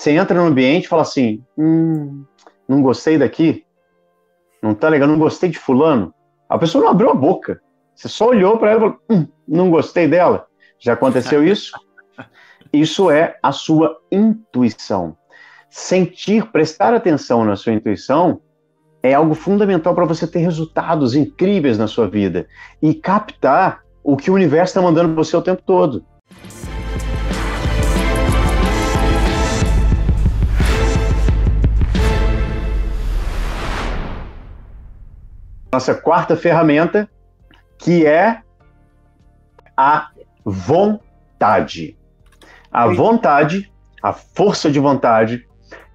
Você entra no ambiente e fala assim: hum, não gostei daqui, não tá legal, não gostei de fulano. A pessoa não abriu a boca. Você só olhou para ela e falou: hum, não gostei dela. Já aconteceu isso? Isso é a sua intuição. Sentir, prestar atenção na sua intuição é algo fundamental para você ter resultados incríveis na sua vida e captar o que o universo está mandando para você o tempo todo. Nossa quarta ferramenta, que é a vontade. A vontade, a força de vontade,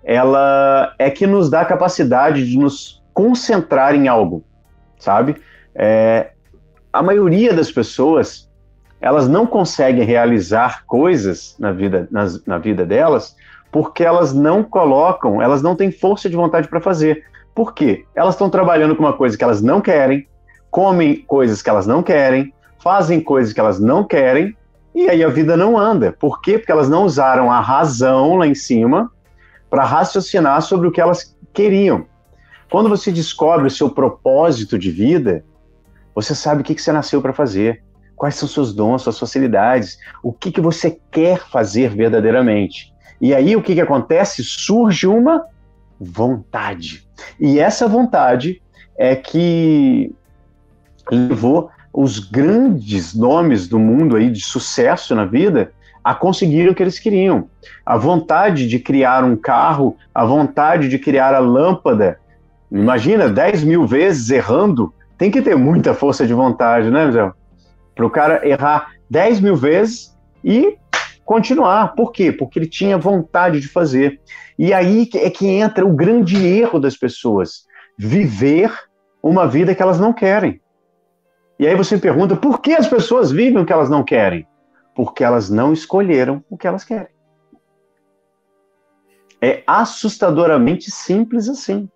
ela é que nos dá a capacidade de nos concentrar em algo, sabe? É, a maioria das pessoas, elas não conseguem realizar coisas na vida, nas, na vida delas porque elas não colocam, elas não têm força de vontade para fazer. Por quê? Elas estão trabalhando com uma coisa que elas não querem, comem coisas que elas não querem, fazem coisas que elas não querem, e aí a vida não anda. Por quê? Porque elas não usaram a razão lá em cima para raciocinar sobre o que elas queriam. Quando você descobre o seu propósito de vida, você sabe o que, que você nasceu para fazer, quais são seus dons, suas facilidades, o que, que você quer fazer verdadeiramente. E aí o que, que acontece? Surge uma vontade. E essa vontade é que levou os grandes nomes do mundo aí de sucesso na vida a conseguir o que eles queriam. A vontade de criar um carro, a vontade de criar a lâmpada. Imagina, 10 mil vezes errando, tem que ter muita força de vontade, né, Zé? Para o cara errar 10 mil vezes e continuar. Por quê? Porque ele tinha vontade de fazer. E aí é que entra o grande erro das pessoas: viver uma vida que elas não querem. E aí você pergunta por que as pessoas vivem o que elas não querem? Porque elas não escolheram o que elas querem. É assustadoramente simples assim.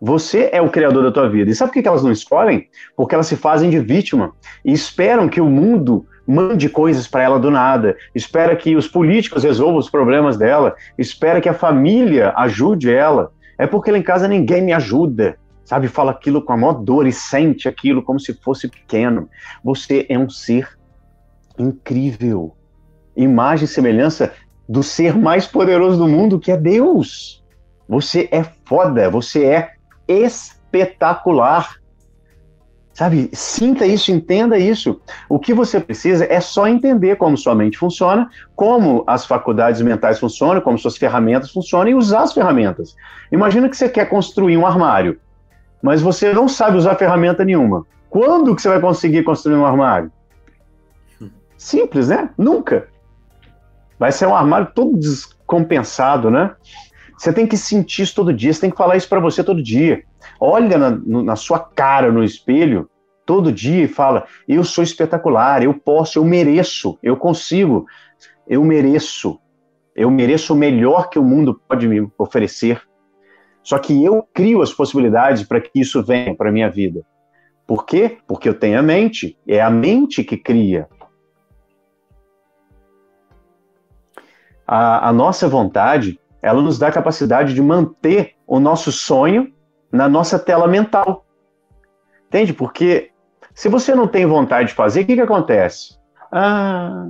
Você é o criador da tua vida. E sabe por que elas não escolhem? Porque elas se fazem de vítima e esperam que o mundo mande coisas para ela do nada, espera que os políticos resolvam os problemas dela, espera que a família ajude ela. É porque lá em casa ninguém me ajuda sabe? Fala aquilo com a maior dor e sente aquilo como se fosse pequeno. Você é um ser incrível. Imagem e semelhança do ser mais poderoso do mundo, que é Deus. Você é foda, você é espetacular. Sabe? Sinta isso, entenda isso. O que você precisa é só entender como sua mente funciona, como as faculdades mentais funcionam, como suas ferramentas funcionam e usar as ferramentas. Imagina que você quer construir um armário mas você não sabe usar ferramenta nenhuma. Quando que você vai conseguir construir um armário? Simples, né? Nunca. Vai ser um armário todo descompensado, né? Você tem que sentir isso todo dia, você tem que falar isso para você todo dia. Olha na, na sua cara no espelho todo dia e fala: Eu sou espetacular, eu posso, eu mereço, eu consigo, eu mereço, eu mereço o melhor que o mundo pode me oferecer. Só que eu crio as possibilidades para que isso venha para a minha vida. Por quê? Porque eu tenho a mente. É a mente que cria. A, a nossa vontade, ela nos dá a capacidade de manter o nosso sonho na nossa tela mental. Entende? Porque se você não tem vontade de fazer, o que, que acontece? Ah,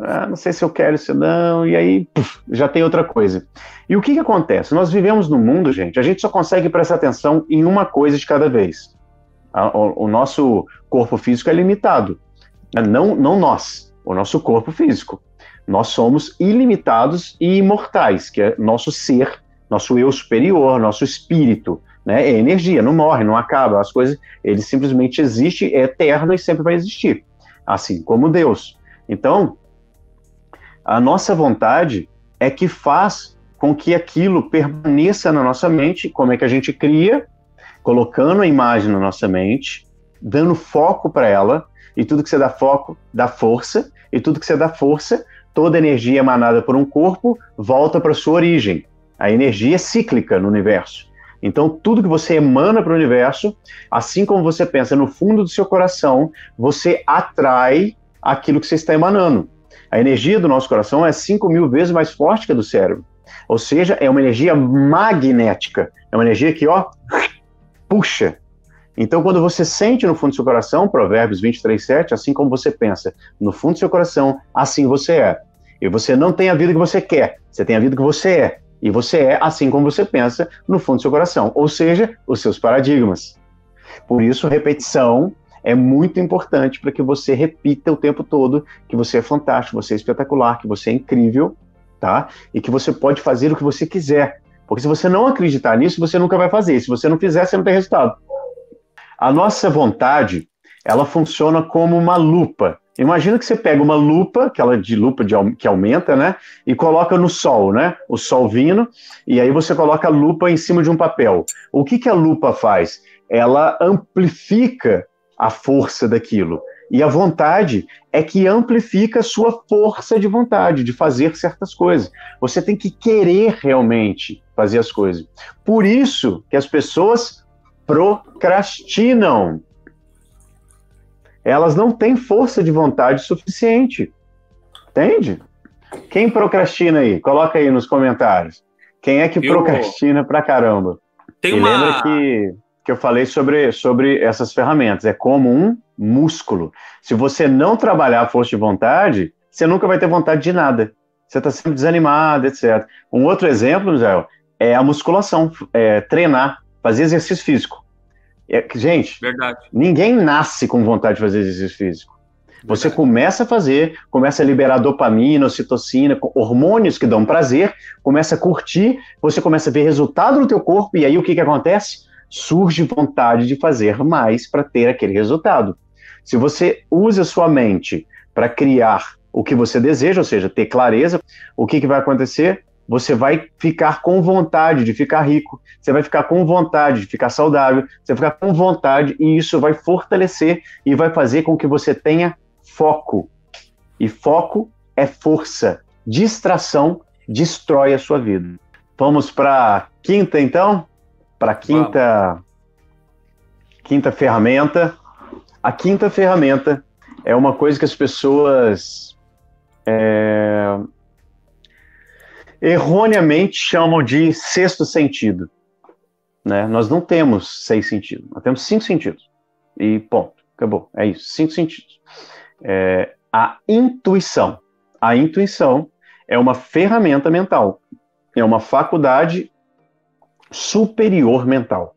ah, não sei se eu quero isso não, e aí já tem outra coisa. E o que, que acontece? Nós vivemos no mundo, gente, a gente só consegue prestar atenção em uma coisa de cada vez. O, o nosso corpo físico é limitado. Né? Não, não nós, o nosso corpo físico. Nós somos ilimitados e imortais, que é nosso ser, nosso eu superior, nosso espírito. Né? É energia, não morre, não acaba. As coisas, ele simplesmente existe, é eterno e sempre vai existir. Assim como Deus. Então, a nossa vontade é que faz com que aquilo permaneça na nossa mente, como é que a gente cria, colocando a imagem na nossa mente, dando foco para ela, e tudo que você dá foco dá força, e tudo que você dá força, toda energia emanada por um corpo volta para sua origem. A energia é cíclica no universo. Então, tudo que você emana para o universo, assim como você pensa no fundo do seu coração, você atrai aquilo que você está emanando. A energia do nosso coração é 5 mil vezes mais forte que a do cérebro. Ou seja, é uma energia magnética. É uma energia que, ó, puxa. Então, quando você sente no fundo do seu coração, Provérbios 23, 7, assim como você pensa, no fundo do seu coração, assim você é. E você não tem a vida que você quer, você tem a vida que você é. E você é assim como você pensa no fundo do seu coração, ou seja, os seus paradigmas. Por isso, repetição é muito importante para que você repita o tempo todo que você é fantástico, você é espetacular, que você é incrível, tá? E que você pode fazer o que você quiser. Porque se você não acreditar nisso, você nunca vai fazer. Se você não fizer, você não tem resultado. A nossa vontade, ela funciona como uma lupa. Imagina que você pega uma lupa, aquela de lupa de, que aumenta, né? E coloca no sol, né? O sol vindo, e aí você coloca a lupa em cima de um papel. O que, que a lupa faz? Ela amplifica a força daquilo. E a vontade é que amplifica a sua força de vontade, de fazer certas coisas. Você tem que querer realmente fazer as coisas. Por isso que as pessoas procrastinam elas não têm força de vontade suficiente. Entende? Quem procrastina aí? Coloca aí nos comentários. Quem é que eu... procrastina pra caramba? Tem e uma... lembra que, que eu falei sobre, sobre essas ferramentas. É como um músculo. Se você não trabalhar a força de vontade, você nunca vai ter vontade de nada. Você está sempre desanimado, etc. Um outro exemplo, Zé, é a musculação. É treinar, fazer exercício físico. É, gente, Verdade. ninguém nasce com vontade de fazer exercício físico. Você Verdade. começa a fazer, começa a liberar dopamina, ocitocina, hormônios que dão prazer, começa a curtir, você começa a ver resultado no teu corpo, e aí o que, que acontece? Surge vontade de fazer mais para ter aquele resultado. Se você usa sua mente para criar o que você deseja, ou seja, ter clareza, o que, que vai acontecer? Você vai ficar com vontade de ficar rico, você vai ficar com vontade de ficar saudável, você vai ficar com vontade e isso vai fortalecer e vai fazer com que você tenha foco. E foco é força. Distração destrói a sua vida. Vamos para quinta então? Para quinta Vamos. quinta ferramenta. A quinta ferramenta é uma coisa que as pessoas é, erroneamente chamam de sexto sentido. Né? Nós não temos seis sentidos, nós temos cinco sentidos. E ponto, acabou. É isso, cinco sentidos. É, a intuição. A intuição é uma ferramenta mental, é uma faculdade superior mental.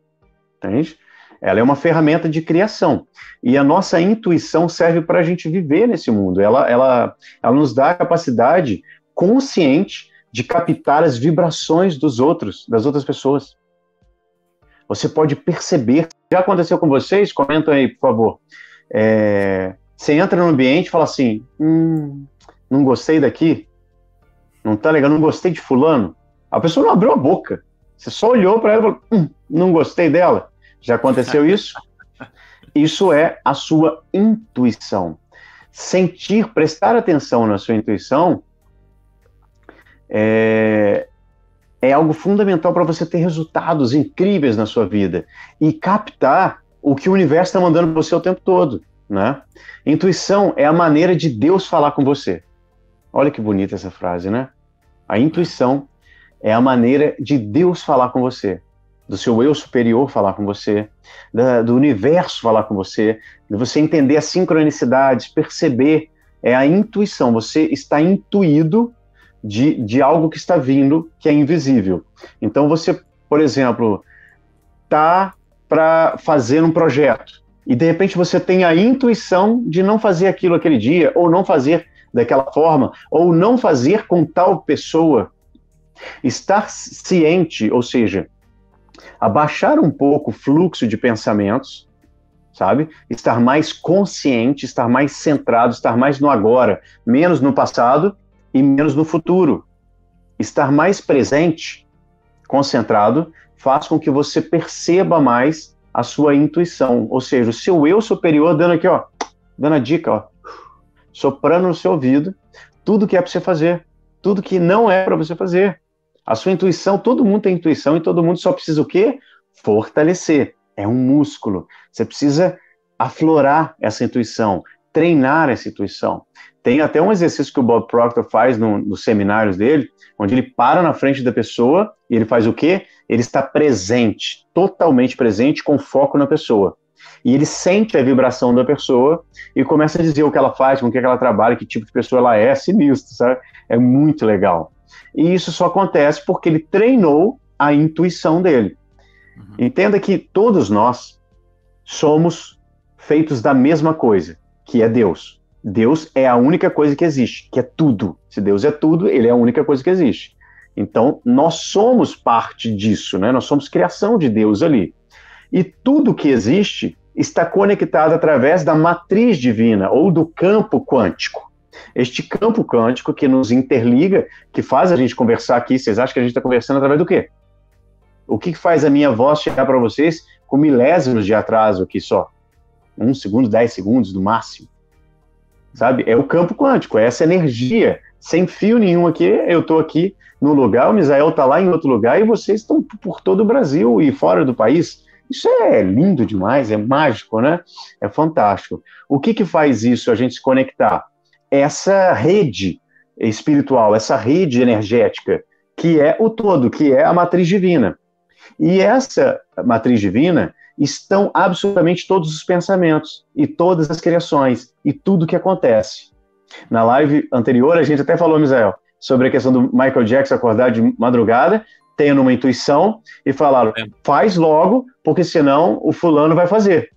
Entende? Ela é uma ferramenta de criação. E a nossa intuição serve para a gente viver nesse mundo. Ela, ela, ela nos dá a capacidade consciente de captar as vibrações dos outros, das outras pessoas. Você pode perceber. Já aconteceu com vocês? Comentam aí, por favor. É, você entra no ambiente e fala assim: hum, não gostei daqui, não tá legal, não gostei de fulano. A pessoa não abriu a boca. Você só olhou para ela e falou: hum, não gostei dela. Já aconteceu isso? Isso é a sua intuição. Sentir, prestar atenção na sua intuição é, é algo fundamental para você ter resultados incríveis na sua vida e captar o que o universo está mandando para você o tempo todo. Né? Intuição é a maneira de Deus falar com você. Olha que bonita essa frase, né? A intuição é a maneira de Deus falar com você, do seu eu superior falar com você, da, do universo falar com você, de você entender as sincronicidades, perceber. É a intuição. Você está intuído de, de algo que está vindo que é invisível. Então você, por exemplo, tá para fazer um projeto e de repente você tem a intuição de não fazer aquilo aquele dia ou não fazer daquela forma ou não fazer com tal pessoa. Estar ciente, ou seja, abaixar um pouco o fluxo de pensamentos, sabe? Estar mais consciente, estar mais centrado, estar mais no agora, menos no passado e menos no futuro. Estar mais presente, concentrado, faz com que você perceba mais a sua intuição, ou seja, o seu eu superior dando aqui, ó, dando a dica, ó, soprando no seu ouvido tudo que é para você fazer, tudo que não é para você fazer. A sua intuição, todo mundo tem intuição e todo mundo só precisa o quê? Fortalecer. É um músculo. Você precisa aflorar essa intuição, treinar essa intuição. Tem até um exercício que o Bob Proctor faz no, nos seminários dele, onde ele para na frente da pessoa e ele faz o quê? Ele está presente, totalmente presente, com foco na pessoa. E ele sente a vibração da pessoa e começa a dizer o que ela faz, com o que ela trabalha, que tipo de pessoa ela é, sinistro, sabe? É muito legal. E isso só acontece porque ele treinou a intuição dele. Uhum. Entenda que todos nós somos feitos da mesma coisa, que é Deus. Deus é a única coisa que existe, que é tudo. Se Deus é tudo, ele é a única coisa que existe. Então, nós somos parte disso, né? Nós somos criação de Deus ali. E tudo que existe está conectado através da matriz divina ou do campo quântico. Este campo quântico que nos interliga, que faz a gente conversar aqui, vocês acham que a gente está conversando através do quê? O que faz a minha voz chegar para vocês com milésimos de atraso aqui só? Um segundo, dez segundos no máximo. Sabe? É o campo quântico, é essa energia, sem fio nenhum aqui. Eu estou aqui no lugar, o Misael está lá em outro lugar e vocês estão por todo o Brasil e fora do país. Isso é lindo demais, é mágico, né? É fantástico. O que, que faz isso, a gente se conectar? Essa rede espiritual, essa rede energética, que é o todo, que é a matriz divina. E essa matriz divina estão absolutamente todos os pensamentos e todas as criações e tudo que acontece. Na live anterior, a gente até falou, Misael, sobre a questão do Michael Jackson acordar de madrugada, tendo uma intuição e falaram: é. faz logo, porque senão o fulano vai fazer.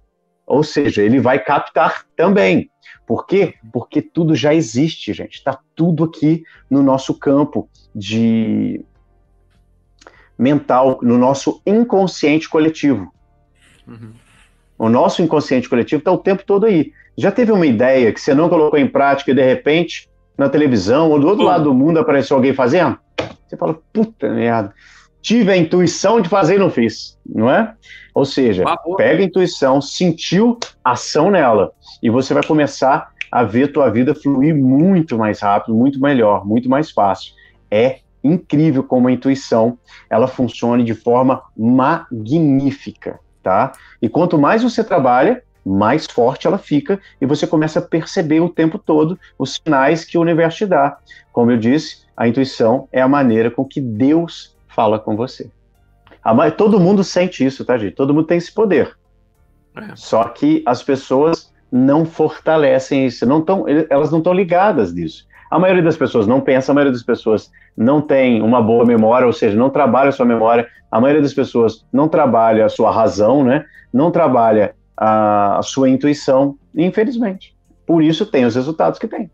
Ou seja, ele vai captar também. Por quê? Porque tudo já existe, gente. Está tudo aqui no nosso campo de mental, no nosso inconsciente coletivo. Uhum. O nosso inconsciente coletivo está o tempo todo aí. Já teve uma ideia que você não colocou em prática e de repente na televisão ou do outro lado do mundo apareceu alguém fazendo? Você fala, puta merda. Tive a intuição de fazer e não fiz, não é? Ou seja, pega a intuição, sentiu ação nela e você vai começar a ver tua vida fluir muito mais rápido, muito melhor, muito mais fácil. É incrível como a intuição ela funciona de forma magnífica tá? E quanto mais você trabalha, mais forte ela fica e você começa a perceber o tempo todo os sinais que o universo te dá. Como eu disse, a intuição é a maneira com que Deus fala com você. todo mundo sente isso, tá, gente? Todo mundo tem esse poder. É. Só que as pessoas não fortalecem isso, não tão, elas não estão ligadas nisso. A maioria das pessoas não pensa, a maioria das pessoas não tem uma boa memória, ou seja, não trabalha a sua memória, a maioria das pessoas não trabalha a sua razão, né? não trabalha a, a sua intuição, infelizmente. Por isso tem os resultados que tem.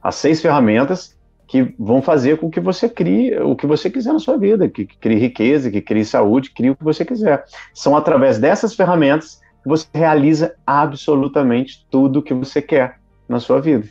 As seis ferramentas que vão fazer com que você crie o que você quiser na sua vida, que, que crie riqueza, que crie saúde, crie o que você quiser. São através dessas ferramentas que você realiza absolutamente tudo o que você quer na sua vida.